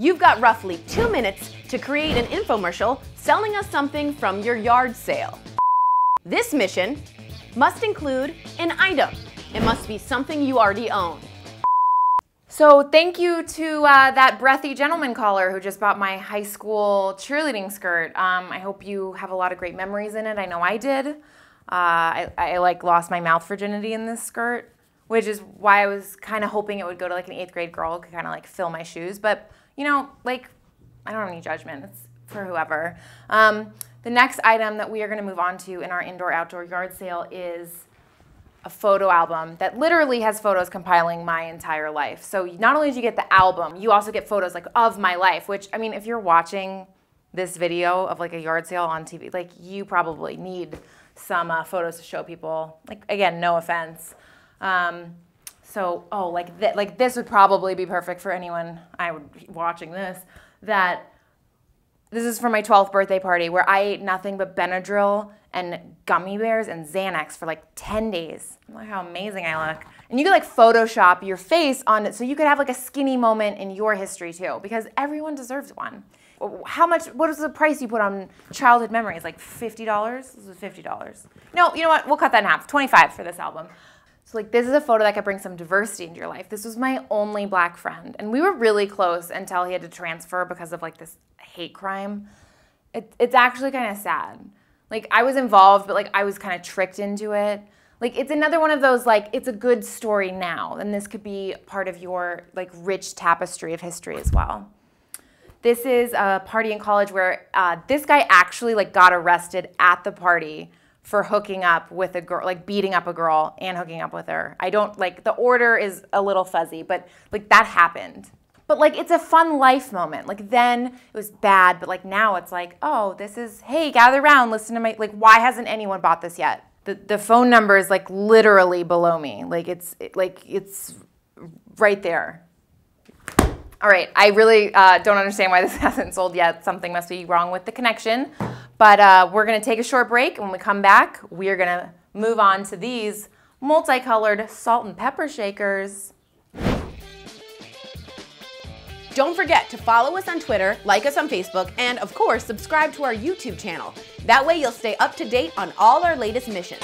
You've got roughly two minutes to create an infomercial selling us something from your yard sale. This mission must include an item. It must be something you already own. So thank you to uh, that breathy gentleman caller who just bought my high school cheerleading skirt. Um, I hope you have a lot of great memories in it. I know I did. Uh, I, I like lost my mouth virginity in this skirt, which is why I was kind of hoping it would go to like an eighth grade girl could kind of like fill my shoes. But you know, like I don't have any judgment. It's for whoever. Um, the next item that we are going to move on to in our indoor outdoor yard sale is a photo album that literally has photos compiling my entire life. So not only do you get the album, you also get photos like of my life, which I mean, if you're watching this video of like a yard sale on TV, like you probably need some uh, photos to show people. Like again, no offense. Um, so oh, like th- like this would probably be perfect for anyone I would watching this. That this is for my 12th birthday party where I ate nothing but Benadryl and gummy bears and Xanax for like 10 days. Look how amazing I look. And you could like Photoshop your face on it so you could have like a skinny moment in your history too, because everyone deserves one. How much, what is the price you put on childhood memories? Like $50? This is $50. No, you know what? We'll cut that in half. 25 for this album. So like this is a photo that could bring some diversity into your life. This was my only black friend. And we were really close until he had to transfer because of like this hate crime. It, it's actually kind of sad. Like I was involved, but like I was kind of tricked into it. Like it's another one of those like it's a good story now, and this could be part of your like rich tapestry of history as well. This is a party in college where uh, this guy actually like got arrested at the party for hooking up with a girl, like beating up a girl and hooking up with her. I don't like the order is a little fuzzy, but like that happened. But like it's a fun life moment. Like then it was bad, but like now it's like, oh, this is hey, gather around, listen to my like why hasn't anyone bought this yet? The the phone number is like literally below me. Like it's it, like it's right there. All right, I really uh, don't understand why this hasn't sold yet. Something must be wrong with the connection. But uh, we're gonna take a short break. When we come back, we are gonna move on to these multicolored salt and pepper shakers. Don't forget to follow us on Twitter, like us on Facebook, and of course, subscribe to our YouTube channel. That way you'll stay up to date on all our latest missions.